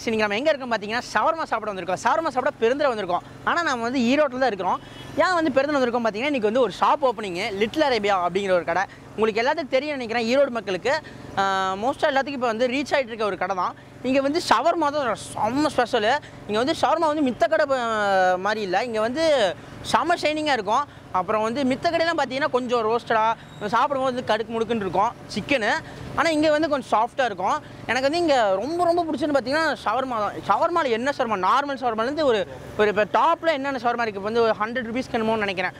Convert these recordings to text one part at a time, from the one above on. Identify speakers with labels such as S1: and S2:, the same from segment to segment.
S1: Flax இன்றைக்கி நம்ம எங்கே இருக்கோம் பார்த்தீங்கன்னா ஷவர்மா சாப்பிட வந்திருக்கோம். சவர்மா சாப்பிட பெருந்தில் வந்திருக்கோம். ஆனால் நம்ம வந்து ஈரோட்டில் தான் இருக்கிறோம். ஏன் வந்து பெருந்தில் வந்திருக்கோம் பார்த்தீங்கன்னா இன்றைக்கி வந்து ஒரு ஷாப் ஓப்பனிங்கு லிட்டில் அரேபியா அப்படிங்கிற ஒரு கடை. உங்களுக்கு எல்லாத்துக்கும் தெரியும் நினைக்கிறேன் ஈரோடு மக்களுக்கு. மோஸ்ட்டாக எல்லாத்துக்கும் இப்போ வந்து ரீச் ஆகிட்டு இருக்க ஒரு கடை தான். இங்கே வந்து ஷவர்மா தான் செம்ம ஸ்பெஷலு இங்கே வந்து ஷவர்மா வந்து மித்த கடை மாதிரி இல்லை. இங்கே வந்து செம்ம ஷைனிங்காக இருக்கும். அப்புறம் வந்து மித்த கடையெல்லாம் பார்த்தீங்கன்னா கொஞ்சம் ரோஸ்டடாக சாப்பிடும்போது வந்து கடுக்கு முடுக்குன்னு இருக்கும். சிக்கனு ஆனால் இங்கே வந்து கொஞ்சம் சாஃப்ட்டாக இருக்கும். எனக்கு வந்து இங்கே ரொம்ப ரொம்ப பிடிச்சதுன்னு பார்த்தீங்கன்னா ஷவர்மா தான். ஷவர்மாவில் என்ன ஷவர்மா? நார்மல் ஷவர்மாலேருந்து ஒரு ஒரு இப்போ டாப்பில் என்னென்ன ஷவர்மா இருக்குது இப்போ வந்து ஒரு ஹண்ட்ரட் ருபீஸ்க்கு என்னமோன்னு நினைக்கிறேன்.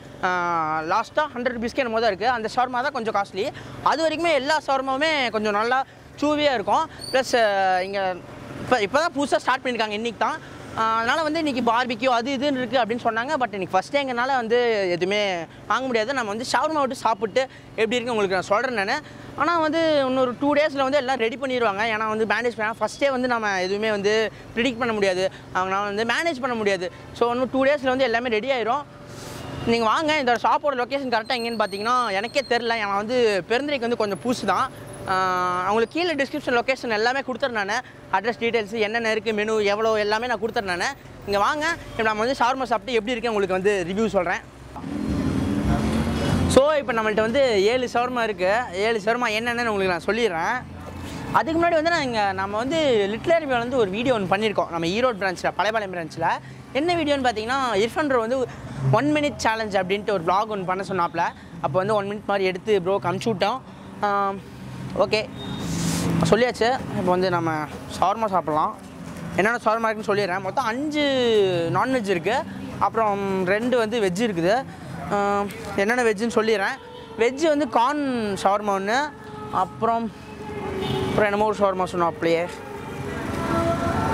S1: லாஸ்ட்டாக ஹண்ட்ரட் ருபீஸ்க்கு என்னமோ தான் இருக்குது அந்த ஷவர்மா தான் கொஞ்சம் காஸ்ட்லி அது வரைக்குமே எல்லா ஷவர்மாவுமே கொஞ்சம் நல்லா சூவியாக இருக்கும். ப்ளஸ் இங்கே இப்போ இப்போ தான் புதுசாக ஸ்டார்ட் பண்ணியிருக்காங்க இன்றைக்கி தான் அதனால் வந்து இன்றைக்கி பார்பிக்யூ அது இதுன்னு இருக்குது அப்படின்னு சொன்னாங்க. பட் இன்றைக்கி ஃபஸ்ட் எங்கனால வந்து எதுவுமே வாங்க முடியாது. நம்ம வந்து ஷவர்மா விட்டு சாப்பிட்டு எப்படி இருக்குது உங்களுக்கு நான் சொல்கிறேன் நான். ஆனால் வந்து இன்னொரு டூ டேஸில் வந்து எல்லாம் ரெடி பண்ணிடுவாங்க ஏன்னா வந்து மேனேஜ் பண்ண ஃபஸ்ட்டே வந்து நம்ம எதுவுமே வந்து ப்ரிடிக்ட் பண்ண முடியாது. அவங்களால வந்து மேனேஜ் பண்ண முடியாது. ஸோ இன்னும் டூ டேஸில் வந்து எல்லாமே ரெடி ஆயிரும். நீங்கள் வாங்க. இந்த ஷாப்போட லொக்கேஷன் கரெக்டாக எங்கேன்னு பார்த்தீங்கன்னா எனக்கே தெரில ஏன்னா வந்து பெருந்துரைக்கு வந்து கொஞ்சம் புதுசு தான். அவங்களுக்கு கீழே டிஸ்கிரிப்ஷன் லொக்கேஷன் எல்லாமே கொடுத்துறேன் நான். அட்ரஸ் டீட்டெயில்ஸ் என்னென்ன இருக்குது மெனு எவ்வளோ எல்லாமே நான் கொடுத்துறேன் நான். இங்கே வாங்க. இப்போ நம்ம வந்து ஷார்மா சாப்பிட்டு எப்படி இருக்குது உங்களுக்கு வந்து ரிவ்யூ சொல்கிறேன் ஸோ இப்போ நம்மள்ட்ட வந்து ஏழு ஷவர்மா இருக்குது ஏழு ஷவர்மா என்னென்னு உங்களுக்கு நான் சொல்லிடுறேன். அதுக்கு முன்னாடி வந்து நான் இங்கே நம்ம வந்து லிட்டில் அரேபியாவில் வந்து ஒரு வீடியோ ஒன்று பண்ணியிருக்கோம். நம்ம ஈரோடு பிரான்ச்சில் பழையபாளையம் பிரான்ச்சில் என்ன வீடியோன்னு பார்த்தீங்கன்னா இர்ஃபன் ப்ரோ வந்து ஒன் மினிட் சேலஞ்ச் அப்படின்ட்டு ஒரு ப்ளாக் ஒன்று பண்ண சொன்னாப்புல அப்போ வந்து ஒன் மினிட் மாதிரி எடுத்து ப்ரோ அமுச்சு விட்டோம். ஓகே சொல்லியாச்சு. இப்போ வந்து நம்ம சவர்மா சாப்பிட்லாம். என்னென்ன சவர்மா இருக்குன்னு சொல்லிடுறேன். மொத்தம் அஞ்சு நான்வெஜ் இருக்குது அப்புறம் ரெண்டு வந்து வெஜ் இருக்குது. என்னென்ன வெஜ்ஜுன்னு சொல்லிடுறேன். வெஜ்ஜு வந்து கார்ன் ஷவர்மா ஒன்று அப்புறம் அப்புறம் என்னமோ ஒரு ஷவர்மா சொன்னோம் அப்படியே.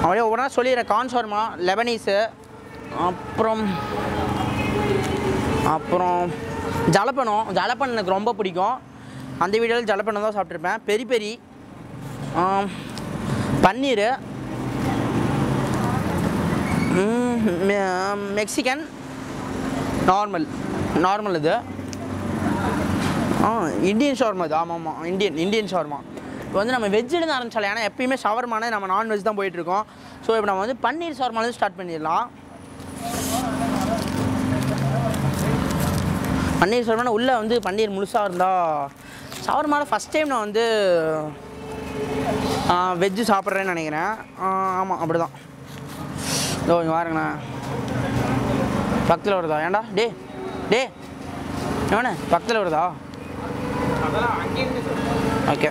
S1: அப்படியே ஒவ்வொன்றா சொல்லிடுறேன். கார்ன் ஷவர்மா லெபனீஸு அப்புறம் அப்புறம் ஜலப்பனம் ஜலப்பனம் எனக்கு ரொம்ப பிடிக்கும். அந்த வீடியோவில் ஜலப்பனம் தான் சாப்பிட்ருப்பேன் பெரி பெரி பன்னீர் மெ- மெக்சிகன் நார்மல். நார்மல் இது. ஆ இந்தியன் ஷவர்மா இது. ஆமாம் ஆமாம் இந்தியன் இந்தியன் ஷவர்மா இப்போ வந்து நம்ம வெஜ்ஜிலேருந்து ஆரம்பிச்சாலே ஏன்னா எப்பயுமே ஷவர்மானே நம்ம நான்வெஜ் தான் போயிட்டுருக்கோம் ஸோ இப்போ நம்ம வந்து பன்னீர் ஷவர்மாலேருந்து ஸ்டார்ட் பண்ணிடலாம். பன்னீர் ஷவர்மா உள்ளே வந்து பன்னீர் முழுசாக இருந்தால் ஷவர்மாவில் ஃபஸ்ட் டைம் நான் வந்து வெஜ்ஜு சாப்பிட்றேன்னு நினைக்கிறேன். ஆமாம் அப்படி தான் இதோ கொஞ்சம் பாருங்கண்ணா. பக்கத்தில் வருதா? ஏண்டா டே டே எவனே? பக்கத்தில் வருதா? ஓகே.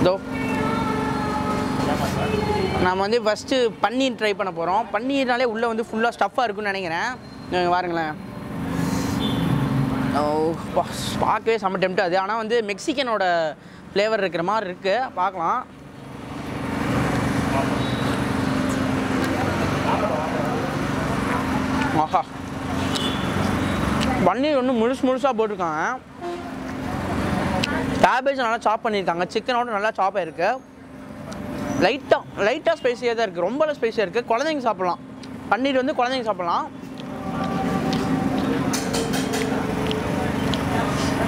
S1: இதோ. நம்ம வந்து ஃபஸ்ட்டு பன்னீர் ட்ரை பண்ண போகிறோம் பன்னீர்னாலே உள்ளே வந்து ஃபுல்லாக ஸ்டஃப்பாக இருக்குன்னு நினைக்கிறேன். பாருங்களேன் ஓ பார்க்கவே செம்ம டெம்ட் அது. ஆனால் வந்து மெக்சிகனோட ஃப்ளேவர் இருக்கிற மாதிரி இருக்குது பார்க்கலாம் ஆஹா பன்னீர் ஒன்று முழுசு முழுசாக போட்டிருக்காங்க. கேபேஜ் நல்லா சாப் பண்ணியிருக்காங்க. சிக்கனோட நல்லா சாப் ஆயிருக்கு. லைட்டாக லைட்டாக ஸ்பைசியாக தான் இருக்குது ரொம்பலாம் ஸ்பைசியாக இருக்குது குழந்தைங்க சாப்பிட்லாம். பன்னீர் வந்து குழந்தைங்க சாப்பிட்லாம்.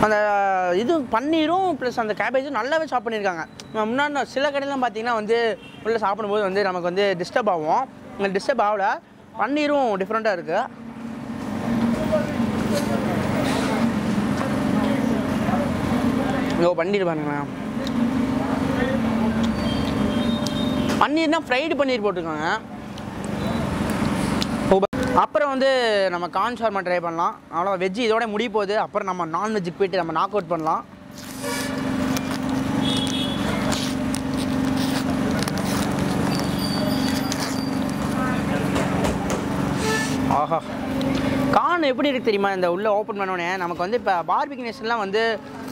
S1: அந்த இது பன்னீரும் ப்ளஸ் அந்த கேபேஜும் நல்லாவே சாப் பண்ணியிருக்காங்க. முன்னாடி சில கடையிலாம் பார்த்தீங்கன்னா வந்து உள்ளே சாப்பிடும்போது வந்து நமக்கு வந்து டிஸ்டர்ப் ஆகும். டிஸ்டர்ப் ஆகல. பன்னீரும் டிஃப்ரெண்ட்டாக இருக்குது இதோ பன்னீர் பாருங்களேன் பன்னீர்னா ஃப்ரைடு பன்னீர் போட்டிருக்காங்க. அப்புறம் வந்து நம்ம கார்ன் ஷார்மா ட்ரை பண்ணலாம். அவ்வளோ வெஜ் இதோட முடிய போகுது அப்புறம் நம்ம நான்வெஜ்ஜுக்கு போயிட்டு நம்ம நாக் அவுட் பண்ணலாம். ஆஹா. கான் எப்படி இருக்குது தெரியுமா? இந்த உள்ளே ஓப்பன் பண்ணோடனே நமக்கு வந்து இப்போ பார்பிக் நேஷன்லாம் வந்து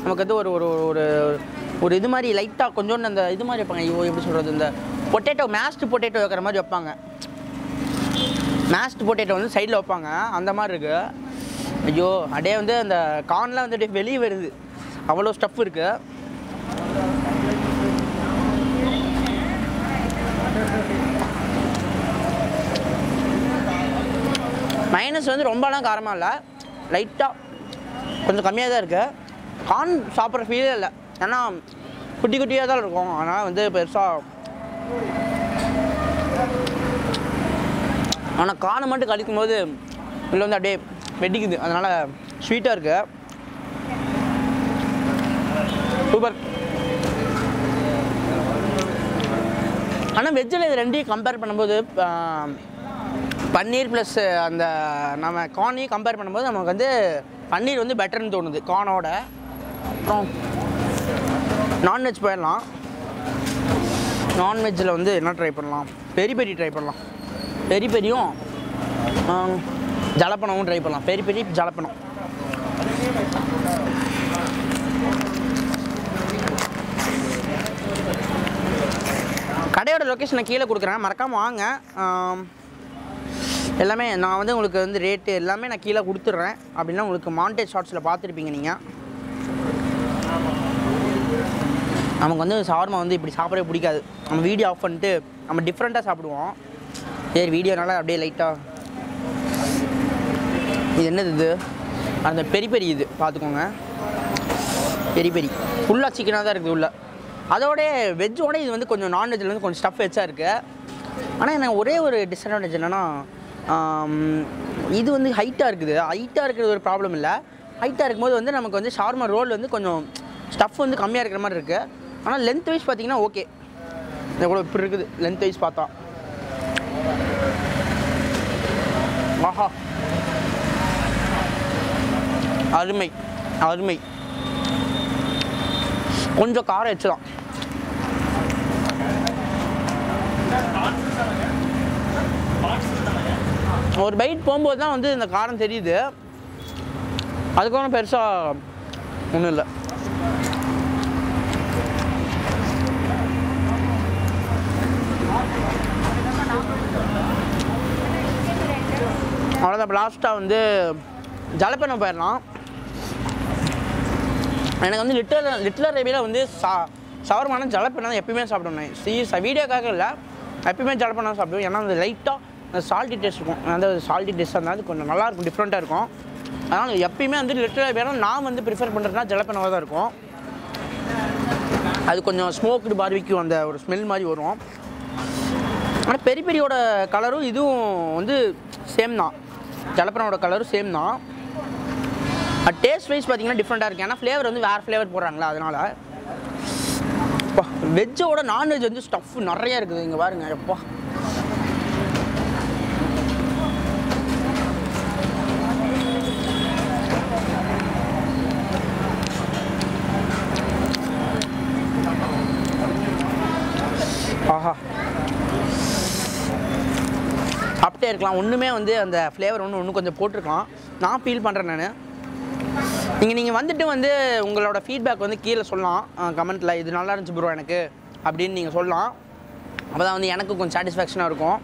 S1: நமக்கு வந்து ஒரு ஒரு ஒரு ஒரு இது மாதிரி லைட்டாக கொஞ்சோண்டு அந்த இது மாதிரி வைப்பாங்க. ஐயோ எப்படி சொல்கிறது இந்த பொட்டேட்டோ மேஸ்டு பொட்டேட்டோ வைக்கிற மாதிரி வைப்பாங்க. மேஸ்ட் பொட்டேட்டோ வந்து சைடில் வைப்பாங்க. அந்த மாதிரி இருக்குது ஐயோ அப்படியே வந்து அந்த கார்ன்லாம் வந்து அப்படியே வெளியே வருது. அவ்வளோ ஸ்டஃப் இருக்குது மைனஸ் வந்து ரொம்பலாம் காரமாக இல்லை. லைட்டாக கொஞ்சம் கம்மியாக தான் இருக்குது கார்ன் சாப்பிட்ற ஃபீலே இல்லை. ஏன்னா குட்டி குட்டியாக தான் இருக்கும். ஆனால் வந்து பெருசாக ஆனால் காணை மட்டும் கடிக்கும் போது உள்ள வந்து அப்படியே வெடிக்குது. அதனால் ஸ்வீட்டாக இருக்கு. சூப்பர் ஆனால் வெஜ்ஜில் இது ரெண்டையும் கம்பேர் பண்ணும்போது பன்னீர் ப்ளஸ் அந்த நம்ம கார்னையும் கம்பேர் பண்ணும்போது நமக்கு வந்து பன்னீர் வந்து பெட்டர்னு தோணுது கார்னோட அப்புறம் நான்வெஜ் போயிடலாம். நான்வெஜ்ஜில் வந்து என்ன ட்ரை பண்ணலாம்? பெரி பெரி ட்ரை பண்ணலாம். பெரி பெரியும் ஜலப்பணமும் ட்ரை பண்ணலாம். பெரி பெரி ஜலப்பணம் கடையோட லொக்கேஷனை கீழே கொடுக்குறேன். மறக்காமல் வாங்க. எல்லாமே நான் வந்து உங்களுக்கு வந்து ரேட்டு எல்லாமே நான் கீழே கொடுத்துட்றேன். அப்படின்னா உங்களுக்கு மாண்டேஜ் ஷார்ட்ஸில் பார்த்துருப்பீங்க நீங்கள் நமக்கு வந்து ஷவர்மா வந்து இப்படி சாப்பிடவே பிடிக்காது. நம்ம வீடியோ ஆஃப் பண்ணிட்டு நம்ம டிஃப்ரெண்ட்டாக சாப்பிடுவோம். சரி வீடியோனால அப்படியே லைட்டாக இது என்னது இது? அந்த பெரி பெரி இது பார்த்துக்கோங்க. பெரி பெரி. ஃபுல்லாக சிக்கனாக தான் இருக்குது உள்ள. அதோட வெஜ்ஜோட இது வந்து கொஞ்சம் நான்வெஜ்ல வந்து கொஞ்சம் ஸ்டஃப் வச்சா இருக்குது ஆனால் எனக்கு ஒரே ஒரு டிஸ்அட்வான்டேஜ் என்னென்னா இது வந்து ஹைட்டாக இருக்குது. ஹைட்டாக இருக்கிறது ஒரு ப்ராப்ளம் இல்லை. ஹைட்டாக இருக்கும்போது வந்து நமக்கு வந்து ஷார்மா ரோல் வந்து கொஞ்சம் ஸ்டஃப் வந்து கம்மியாக இருக்கிற மாதிரி இருக்குது ஆனால் லென்த் வைஸ் பார்த்தீங்கன்னா ஓகே இந்த கூட இப்படி இருக்குது. லென்த் வைஸ் பார்த்தா. ஆஹா. அருமை. அருமை. கொஞ்சம் காரம் வச்சுதான் ஒரு பைட் போகும்போது தான் வந்து இந்த காரம் தெரியுது. அதுக்கப்புறம் பெருசாக ஒன்றும் இல்லை. அவ்வளோதான் லாஸ்ட்டாக வந்து ஜலப்பெண்ணம் போயிடலாம். எனக்கு வந்து லிட்டர் லிட்டில் ரேபியில் வந்து சா சவர்மான ஜலப்பெண்ணம் தான் எப்பயுமே சாப்பிடணும். சீஸ் வீடியோக்காக இல்லை. எப்பயுமே ஜலப்பெண்ணம் சாப்பிடுவேன். ஏன்னா அந்த லைட்டாக அந்த சால்ட்டி டேஸ்ட் இருக்கும். அந்த சால்ட்டி டேஸ்ட் இருந்தால் அது கொஞ்சம் நல்லாயிருக்கும் டிஃப்ரெண்ட்டாக இருக்கும். அதனால் எப்பயுமே வந்து லிட்டர் ரேபியில் நான் வந்து ப்ரிஃபர் பண்ணுறதுனா ஜலப்பெண்ணமாக தான் இருக்கும். அது கொஞ்சம் ஸ்மோக்டு பார்பிக்யூ அந்த ஒரு ஸ்மெல் மாதிரி வரும். ஆனால் பெரிய பெரியோட கலரும் இதுவும் வந்து சேம் தான். ஜலப்பனோட கலரும் சேம் தான். டேஸ்ட் வைஸ் பார்த்தீங்கன்னா டிஃப்ரெண்ட்டாக இருக்குது ஏன்னா ஃப்ளேவர் வந்து வேறு ஃப்ளேவர் போடுறாங்களா அதனால். வெஜ்ஜோட நான்வெஜ் வந்து ஸ்டஃப் நிறைய இருக்குது. இங்கே பாருங்க எப்பா ஆஹா சாப்பிட்டே இருக்கலாம். ஒன்றுமே வந்து அந்த ஃப்ளேவர் ஒன்று ஒன்று கொஞ்சம் போட்டிருக்கலாம். நான் ஃபீல் பண்ணுறேன் நான். நீங்கள் நீங்கள் வந்துட்டு வந்து உங்களோட ஃபீட்பேக் வந்து கீழே சொல்லலாம். கமெண்ட்டில் இது நல்லா இருந்துச்சு ப்ரோ எனக்கு. அப்படின்னு நீங்கள் சொல்லலாம். அப்போ தான் வந்து எனக்கு கொஞ்சம் சாட்டிஸ்ஃபேக்ஷனாக இருக்கும்.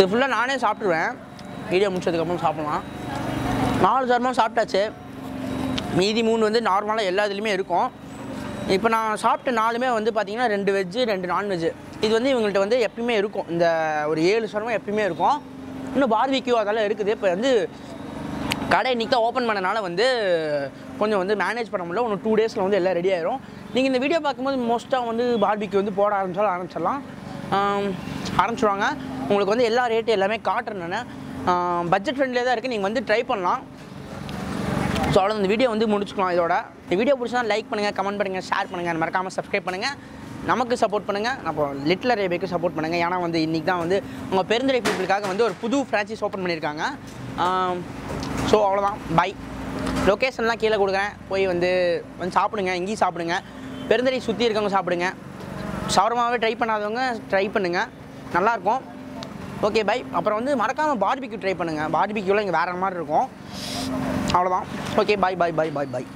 S1: இது ஃபுல்லாக நானே சாப்பிட்ருவேன் வீடியோ முடிச்சதுக்கப்புறம் சாப்பிட்லாம். நாலு சர்மம் சாப்பிட்டாச்சு. மீதி மூணு வந்து நார்மலாக எல்லா இதுலேயுமே இருக்கும். இப்போ நான் சாப்பிட்ட நாலுமே வந்து பார்த்திங்கன்னா ரெண்டு வெஜ்ஜு ரெண்டு நான்வெஜ்ஜு இது வந்து இவங்கள்ட்ட வந்து எப்பயுமே இருக்கும். இந்த ஒரு ஏழு சர்மம் எப்பயுமே இருக்கும். இன்னும் பார்பிக்யூ அதெல்லாம் இருக்குது. இப்போ வந்து கடை இன்றைக்கி தான் ஓப்பன் பண்ணனால வந்து கொஞ்சம் வந்து மேனேஜ் பண்ண முடியல. ஒன்று டூ டேஸில் வந்து எல்லாம் ரெடி ஆயிரும். நீங்கள் இந்த வீடியோ பார்க்கும்போது மோஸ்ட்டாக வந்து பார்பிக்யூ வந்து போட ஆரம்பிச்சாலும் ஆரம்பிச்சிடலாம். ஆரம்பிச்சிடுவாங்க உங்களுக்கு வந்து எல்லா ரேட்டு எல்லாமே காட்டுறேன் பட்ஜெட் ஃப்ரெண்ட்லியாக தான் இருக்குது நீங்கள் வந்து ட்ரை பண்ணலாம். ஸோ அவ்வளோ இந்த வீடியோ வந்து முடிச்சுக்கலாம் இதோட. இந்த வீடியோ பிடிச்சா லைக் பண்ணுங்கள் கமெண்ட் பண்ணுங்கள் ஷேர் பண்ணுங்கள் மறக்காமல் சப்ஸ்கிரைப் பண்ணுங்கள் நமக்கு சப்போர்ட் பண்ணுங்கள் அப்போ லிட்டில் ரேபேக்கு சப்போர்ட் பண்ணுங்கள் ஏன்னா வந்து இன்றைக்கி தான் வந்து உங்கள் பெருந்துறை பீப்புளுக்காக வந்து ஒரு புது ஃப்ரான்ச்சைஸ் ஓப்பன் பண்ணியிருக்காங்க. ஸோ அவ்வளோதான் பை லொக்கேஷன்லாம் கீழே கொடுக்குறேன். போய் வந்து வந்து சாப்பிடுங்க. இங்கேயும் சாப்பிடுங்க. பெருந்துறை சுற்றி இருக்கவங்க சாப்பிடுங்க. சவரமாகவே ட்ரை பண்ணாதவங்க ட்ரை பண்ணுங்கள் நல்லாயிருக்கும் ஓகே பை அப்புறம் வந்து மறக்காமல் பார்பிக்யூ ட்ரை பண்ணுங்கள் பார்பிக்யூவில் இங்கே வேறு மாதிரி இருக்கும். அவ்வளோதான் ஓகே பாய் பாய் பாய் பாய் பாய்